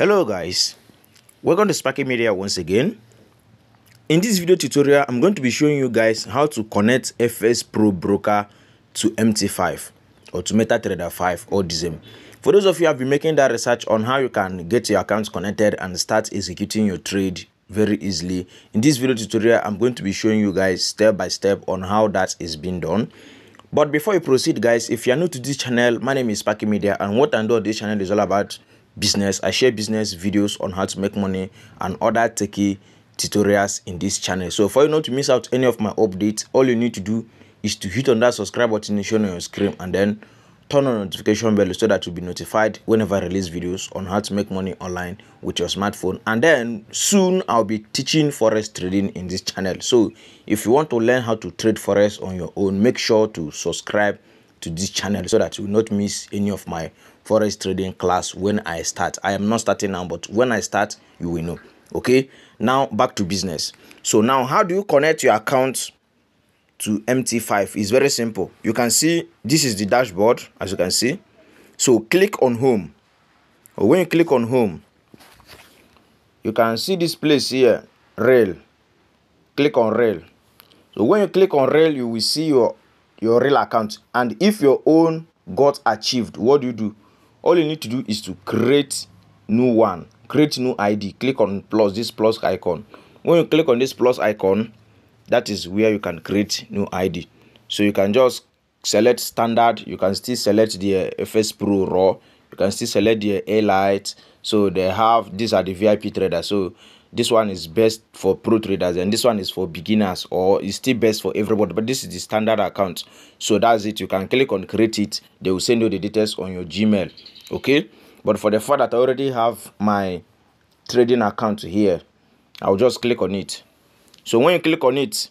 Hello guys, welcome to Sparky Media once again. In this video tutorial, I'm going to be showing you guys how to connect FxPro Broker to MT5 or to MetaTrader 5 or DZEM. For those of you who have been making that research on how you can get your accounts connected and start executing your trade very easily, in this video tutorial, I'm going to be showing you guys step by step on how that is being done. But before we proceed guys, if you are new to this channel, my name is Sparky Media and what I do on this channel is all about business. I share business videos on how to make money and other techie tutorials in this channel. So for you not to miss out any of my updates, all you need to do is to hit on that subscribe button shown on your screen and then turn on notification bell so that you'll be notified whenever I release videos on how to make money online with your smartphone. And then soon I'll be teaching forex trading in this channel. So if you want to learn how to trade forex on your own, make sure to subscribe to this channel so that you will not miss any of my forex trading class when I start. I am not starting now, but when I start, you will know. Okay, now back to business. So now how do you connect your account to MT5 it's very simple. You can see this is the dashboard as you can see. So click on home. When you click on home, you can see this place here, rail. Click on rail. So when you click on rail, you will see your your rail account. And if your own got achieved, what do you do? All you need to do is to create new one. Create new ID. Click on plus this plus icon. When you click on this plus icon, that is where you can create new id so you can just select standard you can still select the uh, fs pro raw you can still select the a light so they have these are the vip traders so this one is best for pro traders and this one is for beginners or it's still best for everybody but this is the standard account. So that's it. You can click on create it. They will send you the details on your gmail. Okay? But for the fact that i already have my trading account here i'll just click on it. So when you click on it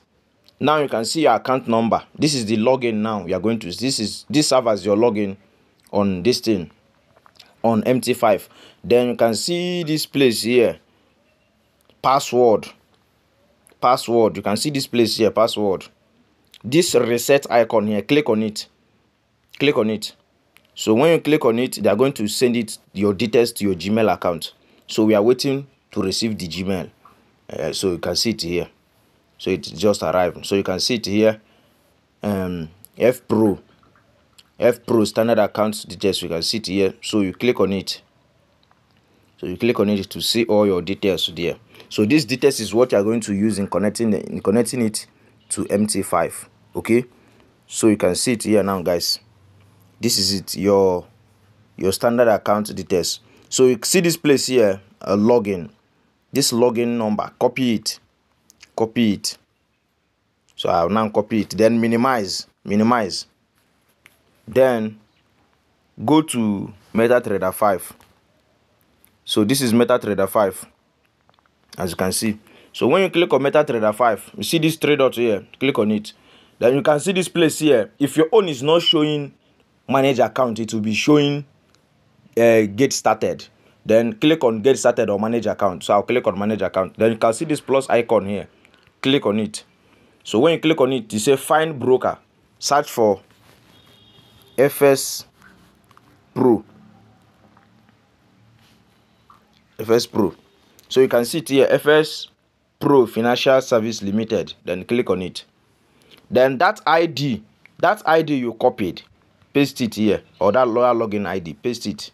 now you can see your account number. This is the login now you are going to this is this serve as your login on this thing on mt5 then you can see this place here password. Password. You can see this place here password. This reset icon here click on it. Click on it. So when you click on it they are going to send it your details to your gmail account. So we are waiting to receive the gmail. Uh, so you can see it here. So it just arrived. So you can see it here. Um f pro. F pro standard account details you can see it here. So you click on it so you click on it to see all your details there. So this details is what you are going to use in connecting in connecting it to mt5 okay? So you can see it here now guys. This is it your your standard account details. So you see this place here a login. This login number copy it copy it. So i'll now copy it then minimize minimize. Then go to metatrader 5 so this is metatrader 5 as you can see. So when you click on metatrader 5 you see this three dots here. Click on it. Then you can see this place here. If your own is not showing manage account it will be showing uh, get started. Then click on get started or manage account. So i'll click on manage account. Then you can see this plus icon here. Click on it. So when you click on it you say find broker. Search for fs pro FxPro. So you can see it here fs pro financial service limited then click on it. Then that id that id you copied paste it here or that lawyer login id paste it.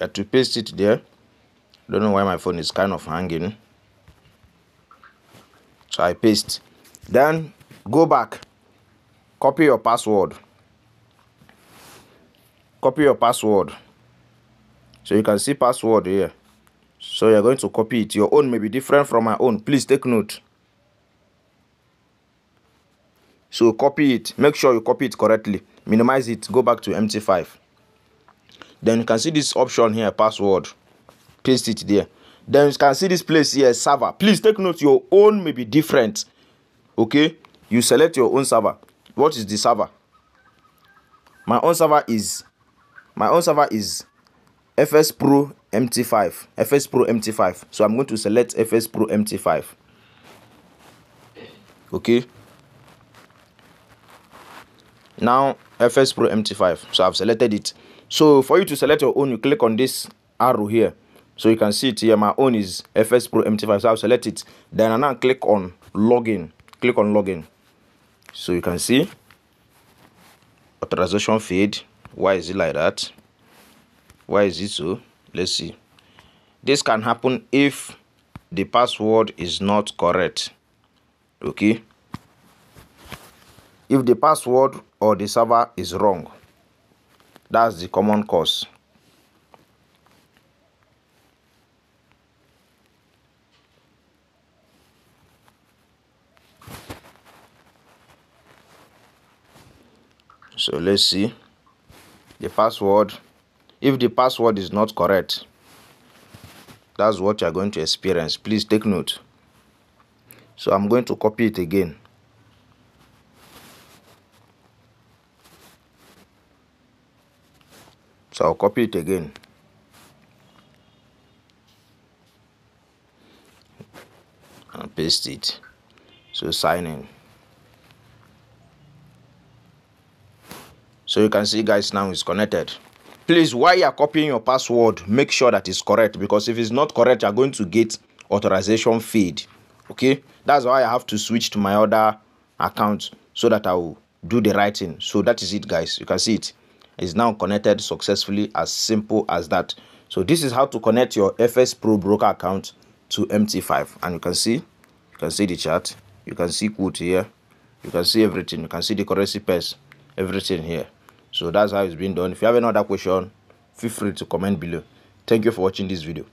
Have to paste it there. Don't know why my phone is kind of hanging. So i paste. Then go back copy your password copy your password. So you can see password here. So you're going to copy it. Your own may be different from my own. Please take note. So copy it. Make sure you copy it correctly. Minimize it. Go back to mt5 then you can see this option here password. Paste it there. Then you can see this place here server. Please take note your own may be different. Okay? You select your own server. What is the server? My own server is my own server is FxPro mt5 FxPro mt5 so i'm going to select FxPro mt5 okay? Now FxPro mt5 so i've selected it. So for you to select your own you click on this arrow here. So you can see it here. My own is FxPro mt5 so i'll select it. Then i now click on login. Click on login. So you can see. Authorization feed why is it like that? Why is it so? Let's see. This can happen if the password is not correct. Okay? If the password or the server is wrong that's the common cause. So let's see the password if the password is not correct that's what you're going to experience. Please take note. So i'm going to copy it again. So i'll copy it again. And paste it. So sign in so you can see guys now it's connected. Please while you are copying your password make sure that it's correct because if it's not correct you're going to get authorization feed. Okay? That's why i have to switch to my other account so that i will do the right thing. So that is it guys. You can see it. it is now connected successfully as simple as that. So this is how to connect your FxPro broker account to mt5 and you can see you can see the chart. You can see quote here. You can see everything. You can see the currency pairs. Everything here so that's how it's been done. If you have any other question feel free to comment below. Thank you for watching this video